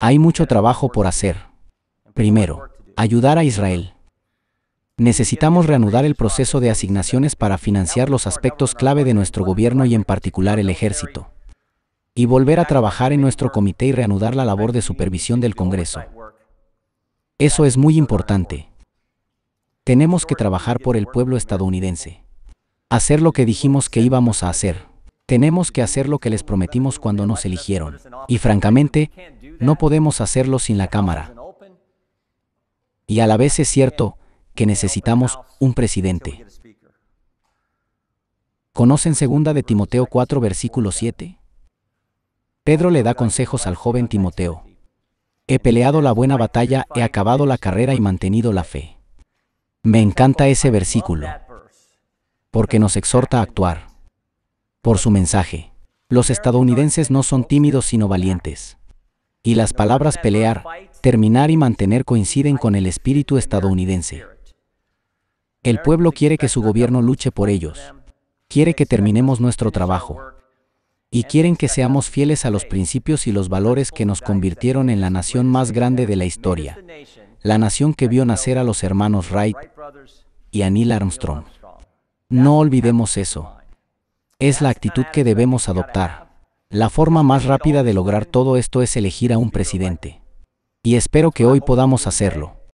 Hay mucho trabajo por hacer. Primero, ayudar a Israel. Necesitamos reanudar el proceso de asignaciones para financiar los aspectos clave de nuestro gobierno y en particular el ejército. Y volver a trabajar en nuestro comité y reanudar la labor de supervisión del Congreso. Eso es muy importante. Tenemos que trabajar por el pueblo estadounidense. Hacer lo que dijimos que íbamos a hacer. Tenemos que hacer lo que les prometimos cuando nos eligieron. Y francamente, no podemos hacerlo sin la Cámara. Y a la vez es cierto que necesitamos un presidente. ¿Conocen segunda de Timoteo 4 versículo 7? Pedro le da consejos al joven Timoteo. He peleado la buena batalla, he acabado la carrera y mantenido la fe. Me encanta ese versículo, porque nos exhorta a actuar. Por su mensaje, los estadounidenses no son tímidos sino valientes. Y las palabras pelear, terminar y mantener coinciden con el espíritu estadounidense. El pueblo quiere que su gobierno luche por ellos. Quiere que terminemos nuestro trabajo. Y quieren que seamos fieles a los principios y los valores que nos convirtieron en la nación más grande de la historia. La nación que vio nacer a los hermanos Wright y a Neil Armstrong. No olvidemos eso. Es la actitud que debemos adoptar. La forma más rápida de lograr todo esto es elegir a un presidente. Y espero que hoy podamos hacerlo.